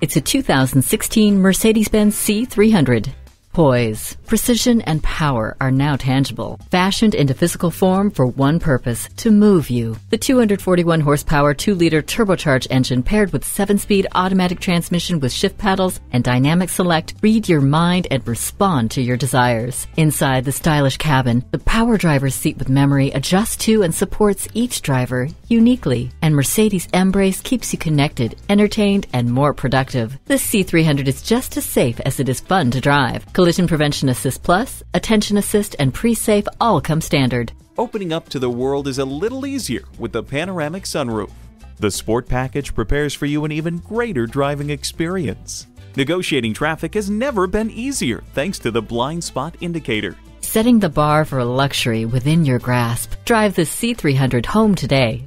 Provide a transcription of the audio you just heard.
It's a 2016 Mercedes-Benz C300. Poise, precision, and power are now tangible, fashioned into physical form for one purpose to move you. The 241 horsepower 2 liter turbocharged engine paired with 7 speed automatic transmission with shift paddles and dynamic select read your mind and respond to your desires. Inside the stylish cabin, the power driver's seat with memory adjusts to and supports each driver uniquely, and Mercedes mbrace keeps you connected, entertained, and more productive. This C300 is just as safe as it is fun to drive. Collision Prevention Assist Plus, Attention Assist, and Pre-Safe all come standard. Opening up to the world is a little easier with the panoramic sunroof. The Sport Package prepares for you an even greater driving experience. Negotiating traffic has never been easier thanks to the blind spot indicator. Setting the bar for luxury within your grasp. Drive the C300 home today.